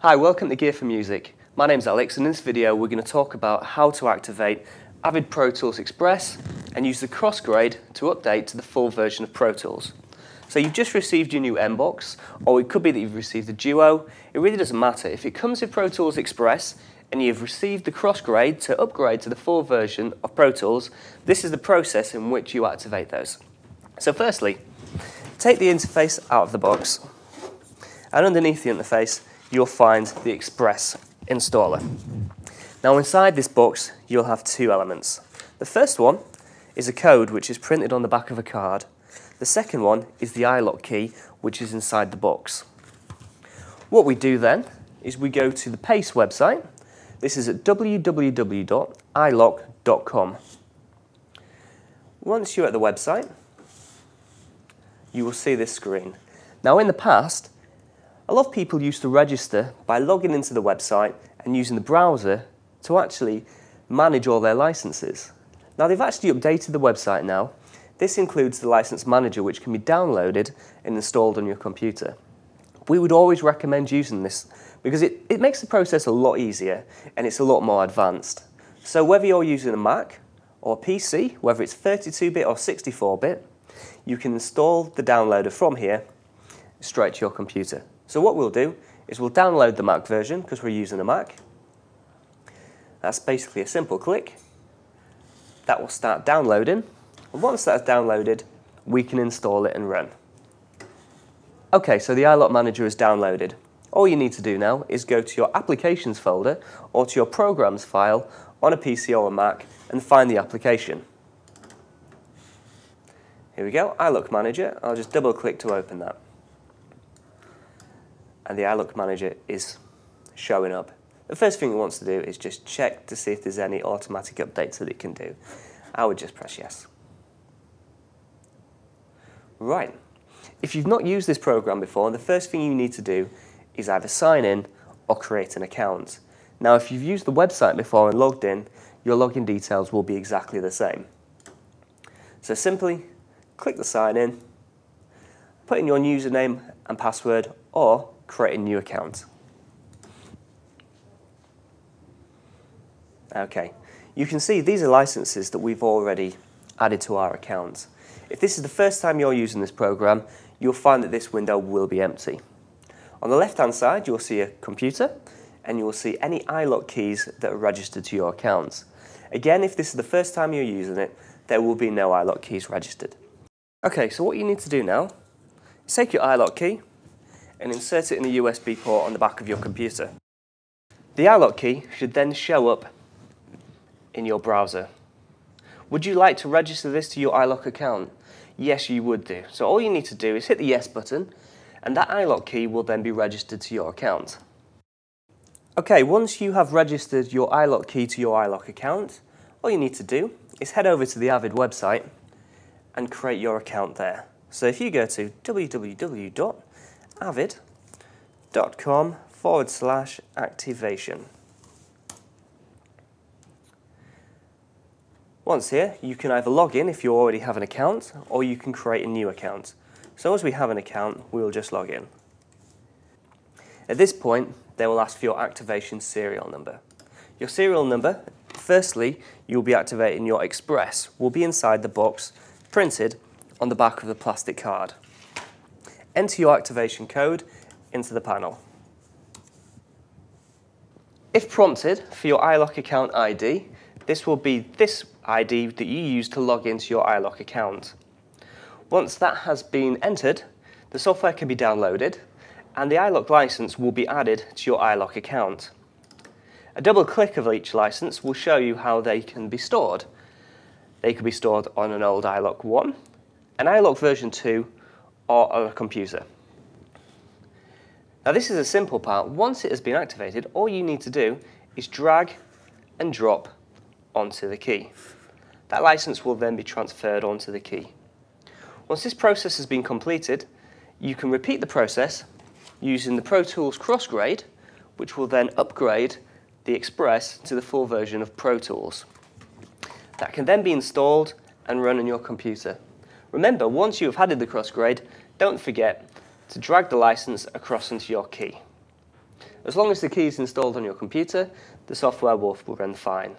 Hi, welcome to Gear4music. My name's Alex and in this video we're going to talk about how to activate Avid Pro Tools Express and use the crossgrade to update to the full version of Pro Tools. So you've just received your new MBox, or it could be that you've received a Duo. It really doesn't matter. If it comes with Pro Tools Express and you've received the crossgrade to upgrade to the full version of Pro Tools, this is the process in which you activate those. So firstly, take the interface out of the box, and underneath the interface you'll find the Express installer. Now inside this box you'll have two elements. The first one is a code which is printed on the back of a card. The second one is the iLok key which is inside the box. What we do then is we go to the PACE website. This is at www.ilok.com. Once you're at the website, you will see this screen. Now in the past, a lot of people used to register by logging into the website and using the browser to actually manage all their licenses. Now they've actually updated the website now. This includes the license manager which can be downloaded and installed on your computer. We would always recommend using this because it, it makes the process a lot easier and it's a lot more advanced. So whether you're using a Mac or PC, whether it's 32-bit or 64-bit, you can install the downloader from here straight to your computer. So what we'll do is we'll download the Mac version because we're using a Mac. That's basically a simple click. That will start downloading. And once that's downloaded, we can install it and run. Okay, so the iLok Manager is downloaded. All you need to do now is go to your Applications folder or to your Programs file on a PC or a Mac and find the application. Here we go, iLok Manager. I'll just double click to open that and the iLok Manager is showing up. The first thing it wants to do is just check to see if there's any automatic updates that it can do. I would just press yes. Right. If you've not used this program before, the first thing you need to do is either sign in or create an account. Now, if you've used the website before and logged in, your login details will be exactly the same. So simply click the sign in, put in your username and password or create a new account. Okay, you can see these are licenses that we've already added to our account. If this is the first time you're using this program, you'll find that this window will be empty. On the left-hand side, you'll see a computer, and you'll see any iLok keys that are registered to your account. Again, if this is the first time you're using it, there will be no iLok keys registered. Okay, so what you need to do now is take your iLok key, and insert it in the USB port on the back of your computer. The iLok key should then show up in your browser. Would you like to register this to your iLok account? Yes, you would do. So all you need to do is hit the yes button, and that iLok key will then be registered to your account. Okay, once you have registered your iLok key to your iLok account, all you need to do is head over to the Avid website and create your account there. So if you go to www avid.com forward slash activation. Once here, you can either log in if you already have an account, or you can create a new account. So as we have an account, we will just log in. At this point, they will ask for your activation serial number. Your serial number, firstly, you'll be activating your Express, will be inside the box, printed on the back of the plastic card enter your activation code into the panel. If prompted for your iLok account ID, this will be this ID that you use to log into your iLok account. Once that has been entered, the software can be downloaded and the iLok license will be added to your iLok account. A double click of each license will show you how they can be stored. They can be stored on an old iLok 1, an iLok version 2, or a computer. Now this is a simple part. Once it has been activated, all you need to do is drag and drop onto the key. That license will then be transferred onto the key. Once this process has been completed, you can repeat the process using the Pro Tools Crossgrade, which will then upgrade the Express to the full version of Pro Tools. That can then be installed and run on your computer. Remember, once you have added the crossgrade, don't forget to drag the license across into your key. As long as the key is installed on your computer, the software will run fine.